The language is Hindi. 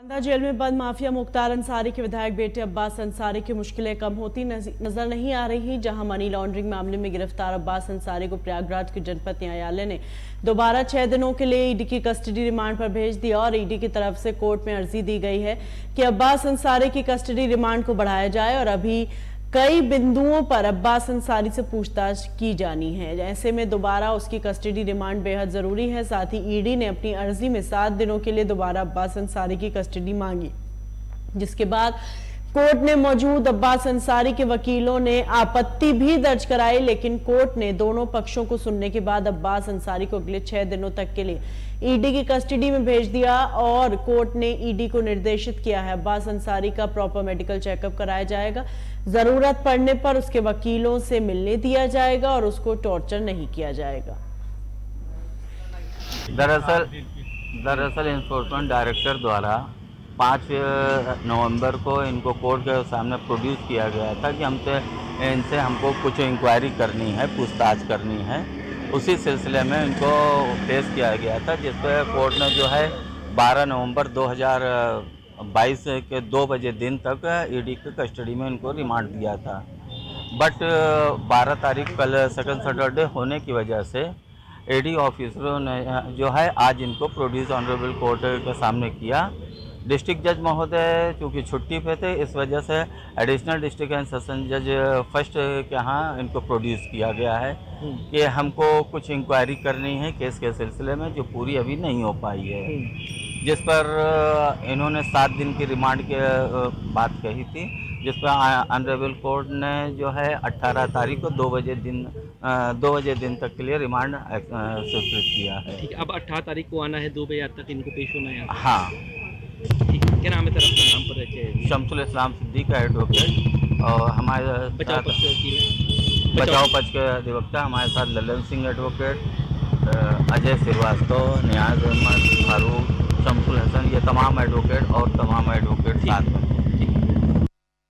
कांदा जेल में बंद माफिया मुख्तार अंसारी के विधायक बेटे अब्बास अंसारी की मुश्किलें कम होती नज़र नहीं आ रही जहाँ मनी लॉन्ड्रिंग मामले में गिरफ़्तार अब्बास अंसारी को प्रयागराज के जनपद न्यायालय ने दोबारा छह दिनों के लिए ईडी की कस्टडी रिमांड पर भेज दिया और ईडी की तरफ़ से कोर्ट में अर्जी दी गई है कि अब्बास अंसारी की कस्टडी रिमांड को बढ़ाया जाए और अभी कई बिंदुओं पर अब्बास अंसारी से पूछताछ की जानी है। ऐसे में दोबारा उसकी कस्टडी रिमांड बेहद ज़रूरी है। साथ ही ईडी ने अपनी अर्जी में सात दिनों के लिए दोबारा अब्बास अंसारी की कस्टडी मांगी, जिसके बाद कोर्ट ने मौजूद अब्बास अंसारी के वकीलों ने आपत्ति भी दर्ज कराई, लेकिन कोर्ट ने दोनों पक्षों को सुनने के बाद अब्बास अंसारी को अगले छह दिनों तक के लिए ईडी की कस्टडी में भेज दिया और कोर्ट ने ईडी को निर्देशित किया है। अब्बास अंसारी का प्रॉपर मेडिकल चेकअप कराया जाएगा। ज़रूरत पड़ने पर उसके वकीलों से मिलने दिया जाएगा और उसको टॉर्चर नहीं किया जाएगा। दरअसल दरअसल इंफोर्समेंट डायरेक्टर द्वारा पाँच नवंबर को इनको कोर्ट के सामने प्रोड्यूस किया गया था कि हमसे इनसे हमको कुछ इंक्वायरी करनी है, पूछताछ करनी है। उसी सिलसिले में इनको पेश किया गया था जिस पर कोर्ट ने जो है 12 नवंबर 2022 के दो बजे दिन तक ईडी के कस्टडी में इनको रिमांड दिया था। बट 12 तारीख कल सेकंड सैटरडे होने की वजह से एडी ऑफिसरों ने, जो है, आज इनको प्रोड्यूस ऑनरेबल कोर्ट के सामने किया। डिस्ट्रिक्ट जज महोदय चूँकि छुट्टी पे थे इस वजह से एडिशनल डिस्ट्रिक्ट एंड सेशन जज फ़र्स्ट के यहाँ इनको प्रोड्यूस किया गया है हम्म। कि हमको कुछ इंक्वायरी करनी है केस के सिलसिले में जो पूरी अभी नहीं हो पाई है हम्म। जिस पर इन्होंने सात दिन की रिमांड के बात कही थी जिस पर ऑनरेबल कोर्ट ने जो है 18 तारीख को दो बजे दिन दो बजे दिन तक के लिए रिमांड स्वीकृत किया है ठीक है अब अट्ठारह तारीख को आना है दो बजे तक इनको पेश होना है हाँ क्या नाम है नाम पर शमसुल इस्लाम सिद्दीक का एडवोकेट और हमारे बचाव पक्ष के बचाव पक्ष के अधिवक्ता हमारे साथ ललन सिंह एडवोकेट अजय श्रीवास्तव नियाज अहमद फारूक शमसुल हसन ये तमाम एडवोकेट और तमाम एडवोकेट साथ में।